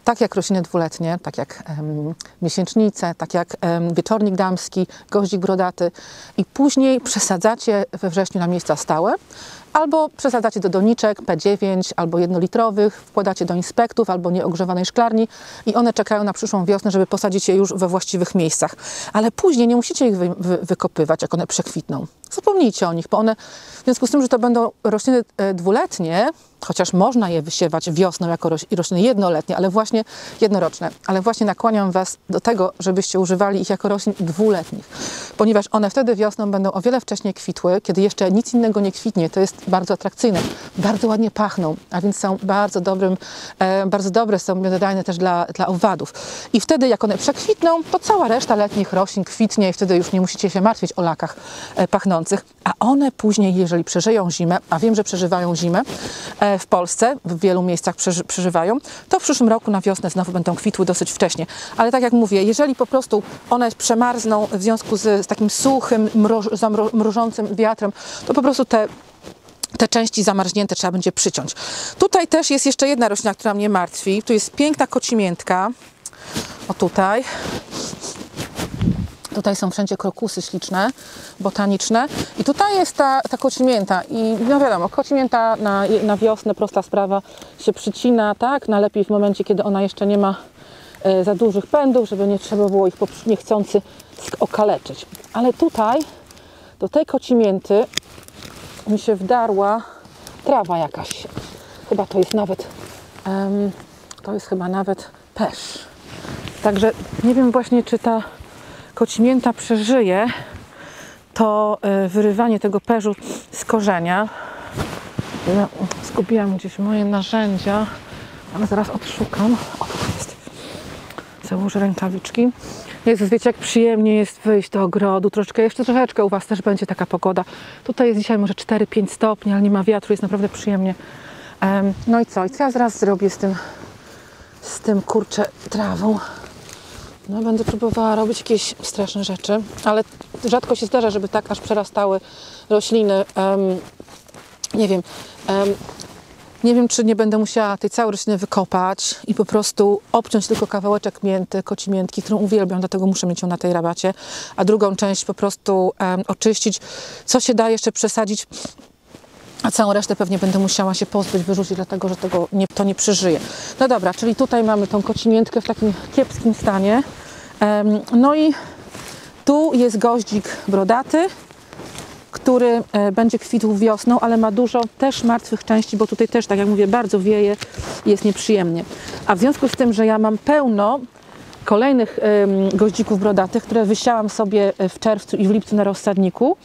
Tak jak rośliny dwuletnie, tak jak em, miesięcznice, tak jak wieczornik damski, goździk brodaty i później przesadzacie we wrześniu na miejsca stałe albo przesadzacie do doniczek P9 albo jednolitrowych, wkładacie do inspektów albo nieogrzewanej szklarni i one czekają na przyszłą wiosnę, żeby posadzić je już we właściwych miejscach. Ale później nie musicie ich wy, wy, wykopywać, jak one przekwitną. Zapomnijcie o nich, bo one w związku z tym, że to będą rośliny e, dwuletnie, chociaż można je wysiewać wiosną jako roś- rośliny jednoletnie, ale właśnie jednoroczne, ale właśnie nakłaniam Was do tego, żebyście używali ich jako roślin dwuletnich, ponieważ one wtedy wiosną będą o wiele wcześniej kwitły, kiedy jeszcze nic innego nie kwitnie, to jest bardzo atrakcyjne, bardzo ładnie pachną, a więc są bardzo dobrym, e, bardzo dobre są miododajne też dla, dla owadów. I wtedy jak one przekwitną, to cała reszta letnich roślin kwitnie i wtedy już nie musicie się martwić o lakach e, pachnących, a one później, jeżeli przeżyją zimę, a wiem, że przeżywają zimę e, w Polsce, w wielu miejscach przeży, przeżywają, to w przyszłym roku na wiosnę znowu będą kwitły dosyć wcześnie. Ale tak jak mówię, jeżeli po prostu one przemarzną w związku z, z takim suchym, mroż, mrożącym wiatrem, to po prostu te te części zamarznięte trzeba będzie przyciąć. Tutaj też jest jeszcze jedna roślina, która mnie martwi. Tu jest piękna kocimiętka. O tutaj. Tutaj są wszędzie krokusy śliczne, botaniczne. I tutaj jest ta, ta kocimięta. I no wiadomo, kocimięta na, na wiosnę, prosta sprawa, się przycina, tak? Najlepiej w momencie, kiedy ona jeszcze nie ma e, za dużych pędów, żeby nie trzeba było ich niechcący okaleczyć. Ale tutaj, do tej kocimięty mi się wdarła trawa jakaś. Chyba to jest nawet, to jest chyba nawet pesz. Także nie wiem właśnie, czy ta kocimięta przeżyje to e, wyrywanie tego perzu z korzenia. Ja zgubiłam gdzieś moje narzędzia, ale zaraz odszukam. O, tu jest. Założę rękawiczki. Jezus, wiecie jak przyjemnie jest wyjść do ogrodu. Troszeczkę, jeszcze troszeczkę u Was też będzie taka pogoda. Tutaj jest dzisiaj może 4-5 stopni, ale nie ma wiatru, jest naprawdę przyjemnie. Em, no i co? I co ja zaraz zrobię z tym, z tym kurczę trawą? No, będę próbowała robić jakieś straszne rzeczy, ale rzadko się zdarza, żeby tak aż przerastały rośliny. Em, nie wiem. em, nie wiem, czy nie będę musiała tej całej rośliny wykopać i po prostu obciąć tylko kawałeczek mięty, koci miętki, którą uwielbiam, dlatego muszę mieć ją na tej rabacie, a drugą część po prostu em, oczyścić. Co się da jeszcze przesadzić, a całą resztę pewnie będę musiała się pozbyć, wyrzucić, dlatego że tego nie, to nie przeżyje. No dobra, czyli tutaj mamy tą kocimiętkę w takim kiepskim stanie. No i tu jest goździk brodaty, który e, będzie kwitł wiosną, ale ma dużo też martwych części, bo tutaj też, tak jak mówię, bardzo wieje i jest nieprzyjemnie. A w związku z tym, że ja mam pełno kolejnych goździków brodatych, które wysiałam sobie e, w czerwcu i w lipcu na rozsadniku,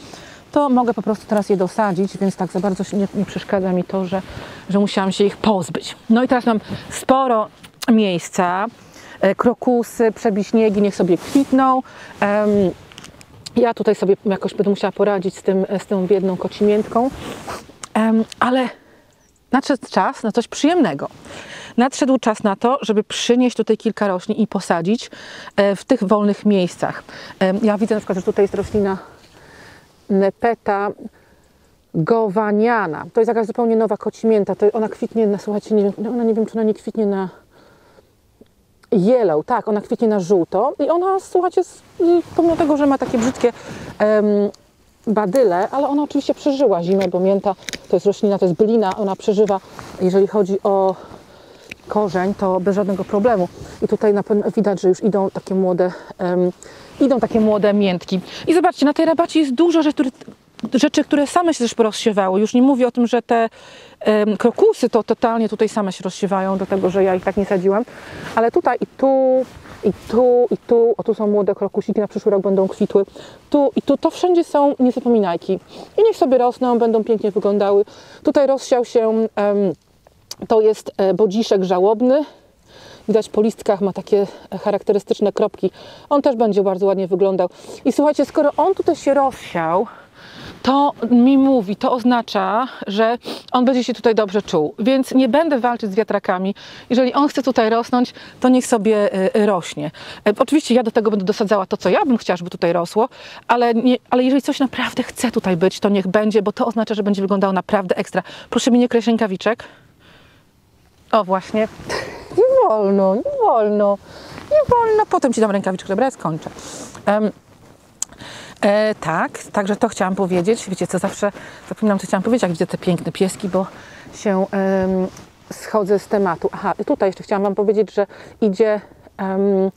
to mogę po prostu teraz je dosadzić, więc tak za bardzo nie, nie przeszkadza mi to, że, że musiałam się ich pozbyć. No i teraz mam sporo miejsca, e, krokusy, przebiśniegi, niech sobie kwitną. Ja tutaj sobie jakoś będę musiała poradzić z, tym, z tą biedną kocimiętką, ale nadszedł czas na coś przyjemnego. Nadszedł czas na to, żeby przynieść tutaj kilka roślin i posadzić e, w tych wolnych miejscach. Ja widzę na przykład, że tutaj jest roślina Nepeta gowaniana. To jest jakaś zupełnie nowa kocimięta. To ona kwitnie na, słuchajcie, nie wiem, ona nie wiem, czy ona nie kwitnie na yellow, tak, ona kwitnie na żółto i ona, słuchajcie, pomimo tego, że ma takie brzydkie em, badyle, ale ona oczywiście przeżyła zimę, bo mięta to jest roślina, to jest bylina, ona przeżywa, jeżeli chodzi o korzeń, to bez żadnego problemu. I tutaj na pewno widać, że już idą takie młode, em, idą takie młode miętki. I zobaczcie, na tej rabacie jest dużo rzeczy, rzeczy, które same się też porozsiewały. Już nie mówię o tym, że te em, krokusy to totalnie tutaj same się rozsiewają, dlatego że ja ich tak nie sadziłam. Ale tutaj i tu, i tu, i tu, o tu są młode krokusiki, na przyszły rok będą kwitły. Tu i tu, to wszędzie są niezapominajki. I niech sobie rosną, będą pięknie wyglądały. Tutaj rozsiał się, em, to jest e, bodziszek żałobny. Widać po listkach ma takie charakterystyczne kropki. On też będzie bardzo ładnie wyglądał. I słuchajcie, skoro on tutaj się rozsiał, to mi mówi, to oznacza, że on będzie się tutaj dobrze czuł. Więc nie będę walczyć z wiatrakami. Jeżeli on chce tutaj rosnąć, to niech sobie y, rośnie. E, Oczywiście ja do tego będę dosadzała to, co ja bym chciała, żeby tutaj rosło, ale, nie, ale jeżeli coś naprawdę chce tutaj być, to niech będzie, bo to oznacza, że będzie wyglądało naprawdę ekstra. Proszę mi nie kreśl rękawiczek. O właśnie. Nie wolno, nie wolno, nie wolno. Potem ci dam rękawiczkę, dobra, ja skończę. Em, E, tak, także to chciałam powiedzieć. Wiecie co, zawsze zapominam, co chciałam powiedzieć, jak widzę te piękne pieski, bo się em, schodzę z tematu. Aha, tutaj jeszcze chciałam Wam powiedzieć, że idzie em,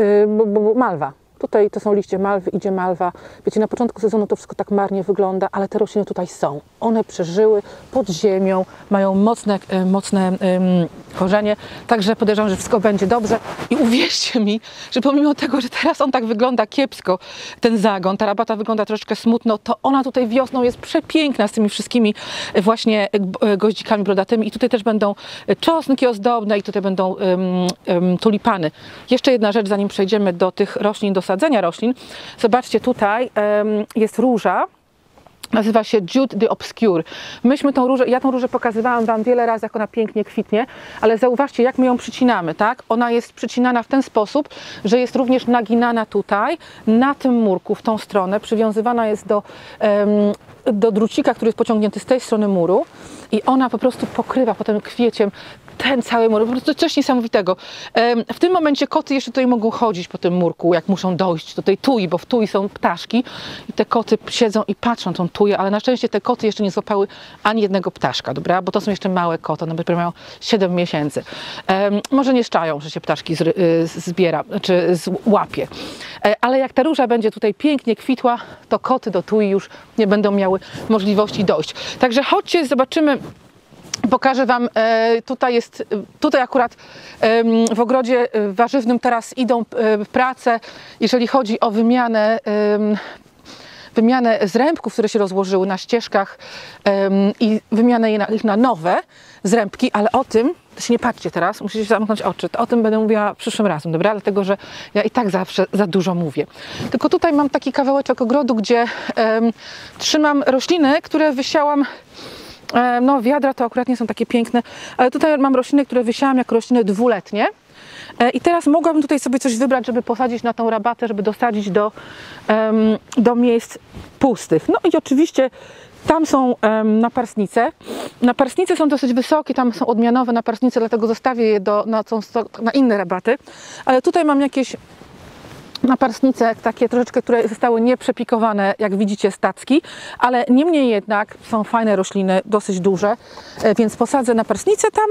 y, bo, bo Malwa. Tutaj to są liście malwy, idzie malwa. Wiecie, na początku sezonu to wszystko tak marnie wygląda, ale te rośliny tutaj są. One przeżyły pod ziemią, mają mocne, e, mocne korzenie, także podejrzewam, że wszystko będzie dobrze. I uwierzcie mi, że pomimo tego, że teraz on tak wygląda kiepsko, ten zagon, ta rabata wygląda troszeczkę smutno, to ona tutaj wiosną jest przepiękna z tymi wszystkimi e, właśnie e, goździkami brodatymi. I tutaj też będą czosnki ozdobne i tutaj będą em, em, tulipany. Jeszcze jedna rzecz, zanim przejdziemy do tych roślin, do sadzenia roślin. Zobaczcie, tutaj jest róża. Nazywa się Jude the Obscure. Myśmy tą różę, ja tą różę pokazywałam Wam wiele razy, jak ona pięknie kwitnie, ale zauważcie, jak my ją przycinamy, tak? Ona jest przycinana w ten sposób, że jest również naginana tutaj, na tym murku, w tą stronę, przywiązywana jest do, em, do drucika, który jest pociągnięty z tej strony muru i ona po prostu pokrywa potem kwieciem ten cały mur, po prostu coś niesamowitego. W tym momencie koty jeszcze tutaj mogą chodzić po tym murku, jak muszą dojść do tej tui, bo w tui są ptaszki i te koty siedzą i patrzą tą tuję, ale na szczęście te koty jeszcze nie złapały ani jednego ptaszka, dobra? Bo to są jeszcze małe koty, one dopiero mają 7 miesięcy. Może nie szczają, że się ptaszki y, zbiera, czy łapie. E, ale jak ta róża będzie tutaj pięknie kwitła, to koty do tui już nie będą miały możliwości dojść. Także chodźcie, zobaczymy Pokażę Wam, e, tutaj jest, tutaj akurat w ogrodzie e, warzywnym teraz idą e, prace, jeżeli chodzi o wymianę wymianę zrębków, które się rozłożyły na ścieżkach i wymianę je na, na nowe zrębki, ale o tym, się nie patrzcie teraz, musicie zamknąć oczy, to o tym będę mówiła przyszłym razem, dobra? Dlatego, że ja i tak zawsze za dużo mówię. Tylko tutaj mam taki kawałeczek ogrodu, gdzie trzymam rośliny, które wysiałam No, wiadra to akurat nie są takie piękne, ale tutaj mam rośliny, które wysiałam jako rośliny dwuletnie. E, I teraz mogłabym tutaj sobie coś wybrać, żeby posadzić na tą rabatę, żeby dosadzić do, em, do miejsc pustych. No i oczywiście tam są em, naparsnice. Naparsnice są dosyć wysokie, tam są odmianowe naparsnice, dlatego zostawię je do, na, na inne rabaty. Ale tutaj mam jakieś naparsnice takie troszeczkę, które zostały nieprzepikowane, jak widzicie, stacki, ale niemniej jednak są fajne rośliny, dosyć duże, e, więc posadzę naparsnicę tam.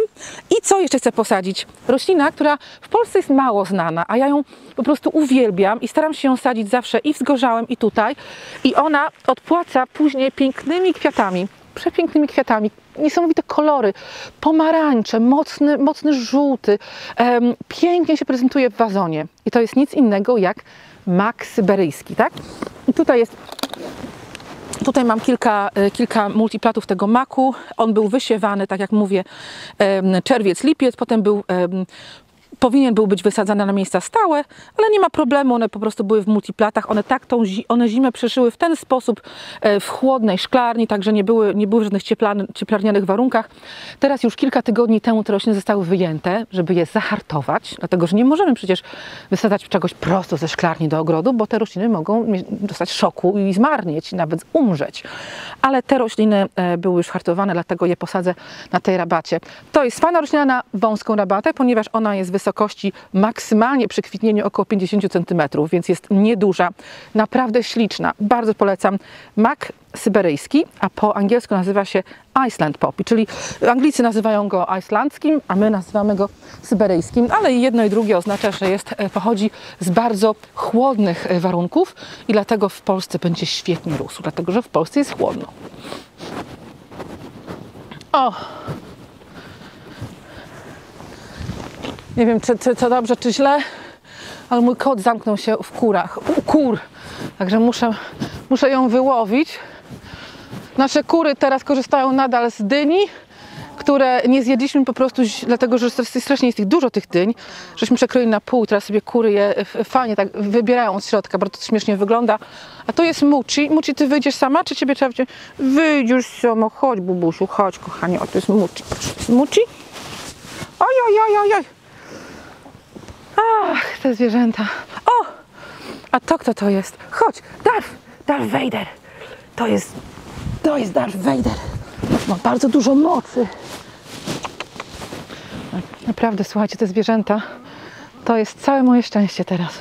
I co jeszcze chcę posadzić? Roślina, która w Polsce jest mało znana, a ja ją po prostu uwielbiam i staram się ją sadzić zawsze i w Zgorzałem, i tutaj. I ona odpłaca później pięknymi kwiatami, przepięknymi kwiatami, niesamowite kolory, pomarańcze, mocny, mocny żółty, pięknie się prezentuje w wazonie. I to jest nic innego jak mak syberyjski, tak? I tutaj jest Tutaj mam kilka, e, kilka multiplatów tego maku. On był wysiewany, tak jak mówię, czerwiec, lipiec, potem był powinien był być wysadzany na miejsca stałe, ale nie ma problemu, one po prostu były w multiplatach. One tak tą zi- one zimę przeszyły w ten sposób e, w chłodnej szklarni, także nie były, nie były w żadnych cieplarn- cieplarnianych warunkach. Teraz już kilka tygodni temu te rośliny zostały wyjęte, żeby je zahartować, dlatego że nie możemy przecież wysadzać czegoś prosto ze szklarni do ogrodu, bo te rośliny mogą dostać szoku i zmarnieć, nawet umrzeć. Ale te rośliny e, były już hartowane, dlatego je posadzę na tej rabacie. To jest fajna roślina na wąską rabatę, ponieważ ona jest wysokości maksymalnie przy kwitnieniu około 50 cm, więc jest nieduża, naprawdę śliczna. Bardzo polecam. Mak syberyjski, a po angielsku nazywa się Iceland Poppy, czyli Anglicy nazywają go islandzkim, a my nazywamy go syberyjskim, ale jedno i drugie oznacza, że jest, e, pochodzi z bardzo chłodnych e, warunków i dlatego w Polsce będzie świetnie rósł, dlatego że w Polsce jest chłodno. O! Nie wiem, czy, czy dobrze, czy źle, ale mój kot zamknął się w kurach, u kur, także muszę, muszę ją wyłowić. Nasze kury teraz korzystają nadal z dyni, które nie zjedliśmy po prostu, dlatego że strasznie jest ich dużo tych dyń, żeśmy przekroili na pół, teraz sobie kury je fajnie tak wybierają od środka, bardzo to śmiesznie wygląda. A to jest Muci. Muci, ty wyjdziesz sama, czy ciebie trzeba wziąć? Wyjdziesz sama, chodź bubusiu, chodź kochanie, o to jest Muci. Muci? Oj, oj, oj, oj, oj. Ach, te zwierzęta. O! A to kto to jest? Chodź, Darth, Darth Vader. To jest, to jest Darth Vader. Ma bardzo dużo mocy. Naprawdę, słuchajcie, te zwierzęta to jest całe moje szczęście teraz.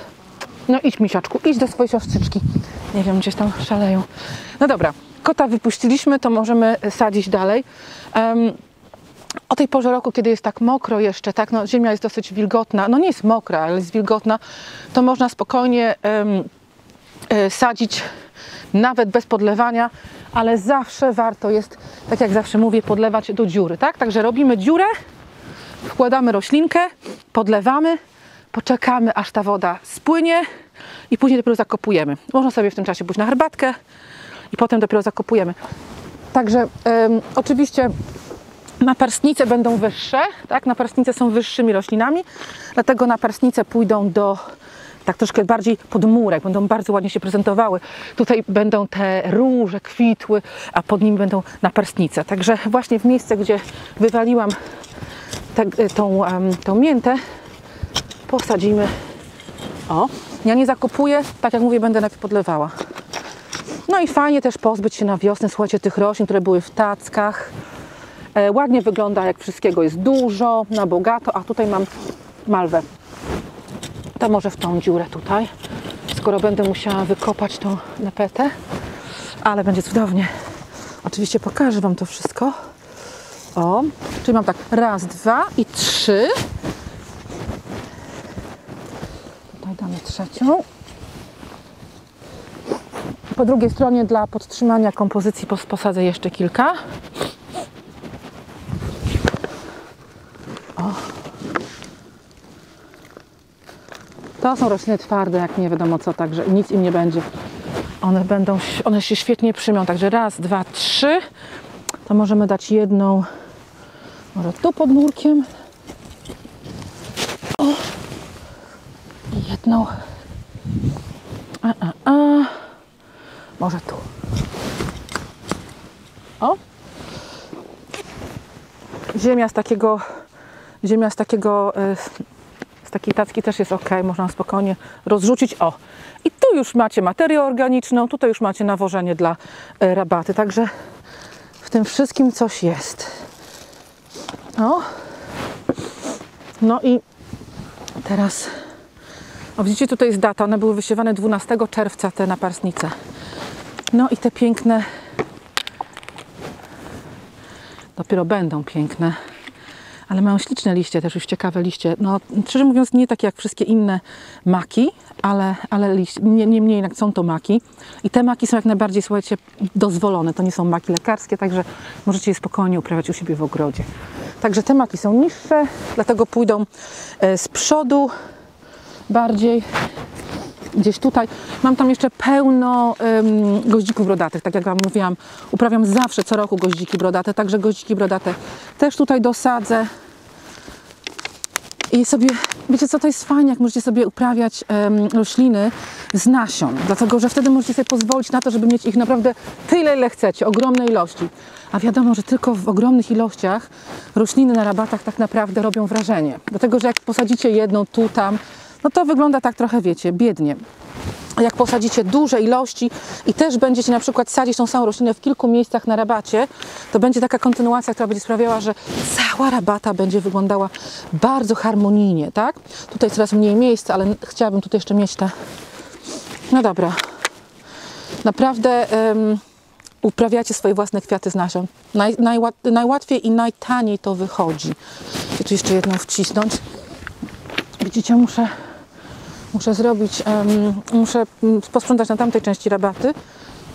No idź, misiaczku, idź do swojej siostrzyczki. Nie wiem, gdzieś tam szaleją. No dobra, kota wypuściliśmy, to możemy sadzić dalej. Em, o tej porze roku, kiedy jest tak mokro jeszcze, tak, no, ziemia jest dosyć wilgotna, no nie jest mokra, ale jest wilgotna, to można spokojnie e, sadzić nawet bez podlewania, ale zawsze warto jest, tak jak zawsze mówię, podlewać do dziury, tak? Także robimy dziurę, wkładamy roślinkę, podlewamy, poczekamy aż ta woda spłynie i później dopiero zakopujemy. Można sobie w tym czasie pójść na herbatkę i potem dopiero zakopujemy. Także oczywiście naparstnice będą wyższe, tak? Naparstnice są wyższymi roślinami, dlatego naparstnice pójdą do tak troszkę bardziej pod murek, będą bardzo ładnie się prezentowały. Tutaj będą te róże kwitły, a pod nimi będą naparstnice. Także właśnie w miejsce, gdzie wywaliłam te, tą, tą miętę, posadzimy. O, ja nie zakopuję, tak jak mówię, będę najpierw podlewała. No i fajnie też pozbyć się na wiosnę, słuchajcie, tych roślin, które były w tackach. E, ładnie wygląda, jak wszystkiego jest dużo, na bogato, a tutaj mam malwę. To może w tą dziurę tutaj, skoro będę musiała wykopać tą nepetę, ale będzie cudownie. Oczywiście pokażę Wam to wszystko. O, czyli mam tak, raz, dwa i trzy. Tutaj damy trzecią. Po drugiej stronie dla podtrzymania kompozycji pos- posadzę jeszcze kilka. To są rośliny twarde, jak nie wiadomo co, także nic im nie będzie. One będą, one się świetnie przyjmą, także raz, dwa, trzy. To możemy dać jedną, może tu pod murkiem. O. Jedną. A, a, a. Może tu. O. Ziemia z takiego, ziemia z takiego, e, z takiej tacki też jest ok, można spokojnie rozrzucić. O, i tu już macie materię organiczną, tutaj już macie nawożenie dla e, rabaty, także w tym wszystkim coś jest. O, no i teraz, o widzicie, tutaj jest data, one były wysiewane 12 czerwca, te naparstnice. No i te piękne, dopiero będą piękne ale mają śliczne liście, też już ciekawe liście. No, szczerze mówiąc, nie takie jak wszystkie inne maki, ale, ale liście, nie, nie mniej jak są to maki. I te maki są jak najbardziej, słuchajcie, dozwolone. To nie są maki lekarskie, także możecie je spokojnie uprawiać u siebie w ogrodzie. Także te maki są niższe, dlatego pójdą e, z przodu bardziej gdzieś tutaj. Mam tam jeszcze pełno ym, goździków brodatych, tak jak Wam mówiłam. Uprawiam zawsze co roku goździki brodate, także goździki brodate też tutaj dosadzę. I sobie, wiecie co, to jest fajnie, jak możecie sobie uprawiać rośliny z nasion, dlatego że wtedy możecie sobie pozwolić na to, żeby mieć ich naprawdę tyle, ile chcecie, ogromne ilości. A wiadomo, że tylko w ogromnych ilościach rośliny na rabatach tak naprawdę robią wrażenie. Dlatego, że jak posadzicie jedną tu, tam, no to wygląda tak trochę, wiecie, biednie. Jak posadzicie duże ilości i też będziecie na przykład sadzić tą samą roślinę w kilku miejscach na rabacie, to będzie taka kontynuacja, która będzie sprawiała, że cała rabata będzie wyglądała bardzo harmonijnie, tak? Tutaj coraz mniej miejsca, ale chciałabym tutaj jeszcze mieć te... No dobra. Naprawdę em, uprawiacie swoje własne kwiaty z nasion. Naj, najła- najłatwiej i najtaniej to wychodzi. I tu jeszcze jedną wcisnąć. Widzicie, muszę, muszę zrobić, em, muszę posprzątać na tamtej części rabaty,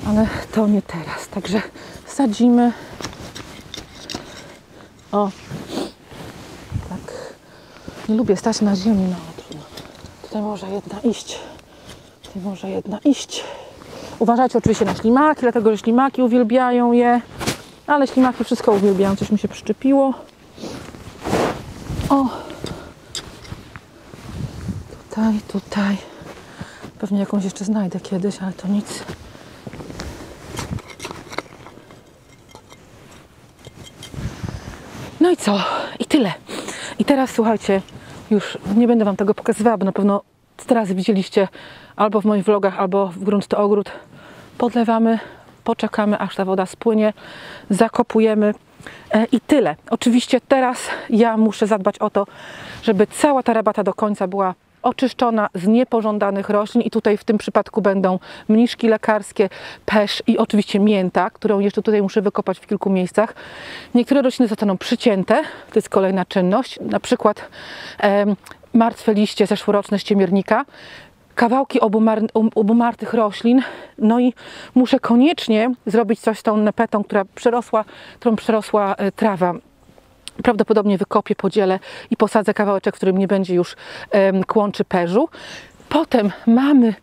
ale to nie teraz. Także sadzimy. O, tak. Nie lubię stać na ziemi, no trudno. Tutaj może jedna iść. Tutaj może jedna iść. Uważajcie oczywiście na ślimaki, dlatego że ślimaki uwielbiają je, ale ślimaki wszystko uwielbiają. Coś mi się przyczepiło. O, tutaj, tutaj. Pewnie jakąś jeszcze znajdę kiedyś, ale to nic. No i co? I tyle. I teraz słuchajcie, już nie będę Wam tego pokazywała, bo na pewno teraz widzieliście albo w moich vlogach, albo w grunt to ogród. Podlewamy, poczekamy aż ta woda spłynie, zakopujemy e, i tyle. Oczywiście teraz ja muszę zadbać o to, żeby cała ta rabata do końca była oczyszczona z niepożądanych roślin i tutaj w tym przypadku będą mniszki lekarskie, pesz i oczywiście mięta, którą jeszcze tutaj muszę wykopać w kilku miejscach. Niektóre rośliny zostaną przycięte, to jest kolejna czynność, na przykład em, martwe liście zeszłoroczne ściemiernika, kawałki obumar, um- obumartych roślin, no i muszę koniecznie zrobić coś z tą nepetą, która przerosła, którą przerosła e, trawa prawdopodobnie wykopię, podzielę i posadzę kawałeczek, w którym nie będzie już kłączy perzu. Potem mamy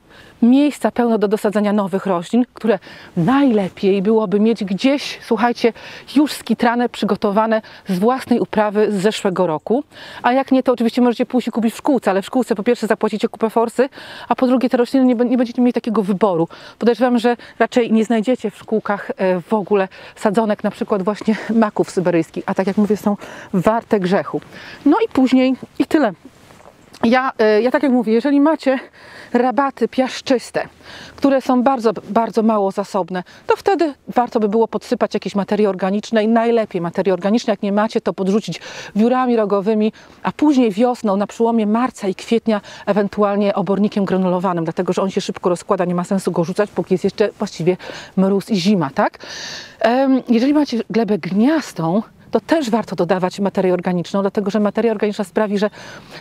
miejsca pełno do dosadzenia nowych roślin, które najlepiej byłoby mieć gdzieś, słuchajcie, już skitrane, przygotowane z własnej uprawy z zeszłego roku. A jak nie, to oczywiście możecie pójść i kupić w szkółce, ale w szkółce po pierwsze zapłacicie kupę forsy, a po drugie te rośliny nie, nie będziecie mieli takiego wyboru. Podejrzewam, że raczej nie znajdziecie w szkółkach e, w ogóle sadzonek na przykład właśnie maków syberyjskich, a tak jak mówię, są warte grzechu. No i później i tyle. Ja, e, ja tak jak mówię, jeżeli macie rabaty piaszczyste, które są bardzo, bardzo mało zasobne, to wtedy warto by było podsypać jakieś materie organiczne i najlepiej materie organiczne, jak nie macie, to podrzucić wiórami rogowymi, a później wiosną, na przełomie marca i kwietnia, ewentualnie obornikiem granulowanym, dlatego że on się szybko rozkłada, nie ma sensu go rzucać, póki jest jeszcze właściwie mróz i zima, tak? Jeżeli macie glebę gliniastą, to też warto dodawać materię organiczną, dlatego że materia organiczna sprawi, że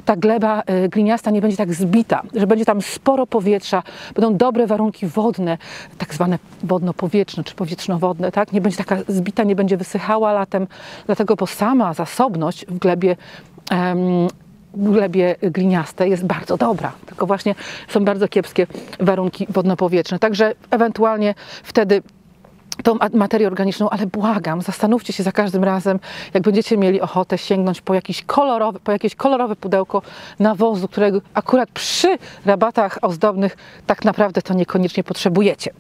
ta gleba y, gliniasta nie będzie tak zbita, że będzie tam sporo powietrza, będą dobre warunki wodne, tak zwane wodno-powietrzne czy powietrzno-wodne, tak? Nie będzie taka zbita, nie będzie wysychała latem, dlatego bo sama zasobność w glebie em, glebie gliniastej jest bardzo dobra, tylko właśnie są bardzo kiepskie warunki wodno-powietrzne. Także ewentualnie wtedy tą materię organiczną, ale błagam, zastanówcie się za każdym razem, jak będziecie mieli ochotę sięgnąć po, jakiś kolorowy, po jakieś kolorowe pudełko nawozu, którego akurat przy rabatach ozdobnych tak naprawdę to niekoniecznie potrzebujecie.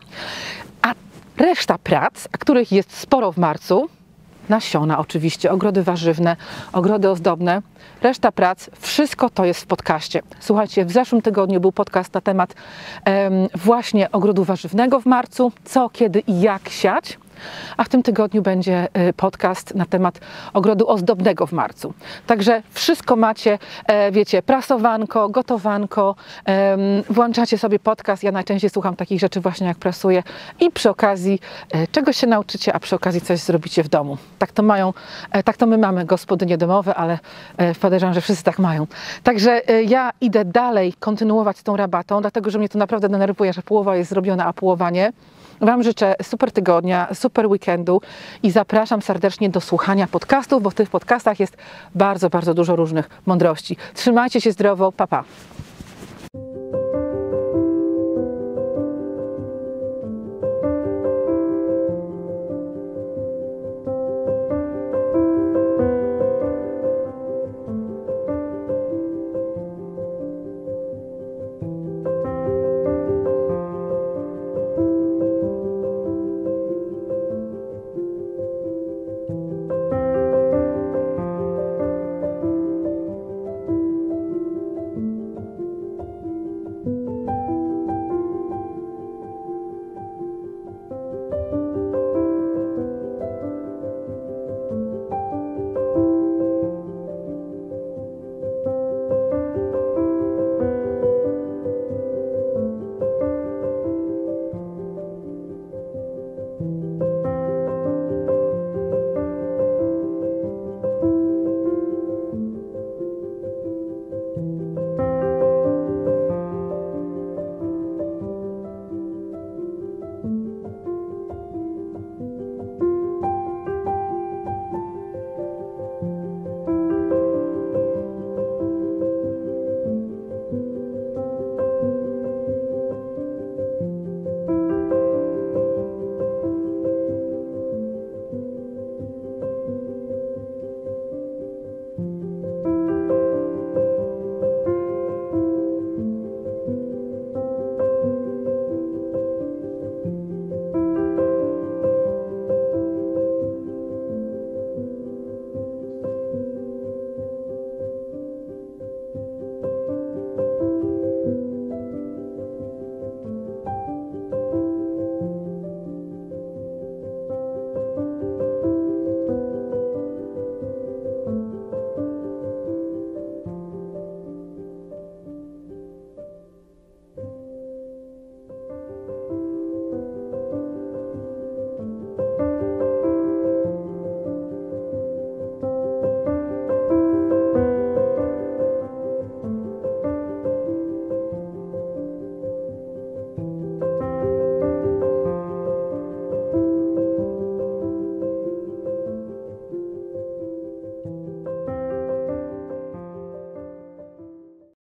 A reszta prac, a których jest sporo w marcu, nasiona oczywiście, ogrody warzywne, ogrody ozdobne, reszta prac, wszystko to jest w podcaście. Słuchajcie, w zeszłym tygodniu był podcast na temat em, właśnie ogrodu warzywnego w marcu, co, kiedy i jak siać. A w tym tygodniu będzie y, podcast na temat ogrodu ozdobnego w marcu. Także wszystko macie, e, wiecie, prasowanko, gotowanko, włączacie sobie podcast. Ja najczęściej słucham takich rzeczy właśnie jak prasuję i przy okazji e, czegoś się nauczycie, a przy okazji coś zrobicie w domu. Tak to mają, e, tak to my mamy gospodynie domowe, ale podejrzewam, że wszyscy tak mają. Także ja idę dalej kontynuować tą rabatą, dlatego że mnie to naprawdę denerwuje, że połowa jest zrobiona, a połowa nie. Wam życzę super tygodnia, super weekendu i zapraszam serdecznie do słuchania podcastów, bo w tych podcastach jest bardzo, bardzo dużo różnych mądrości. Trzymajcie się zdrowo, pa pa.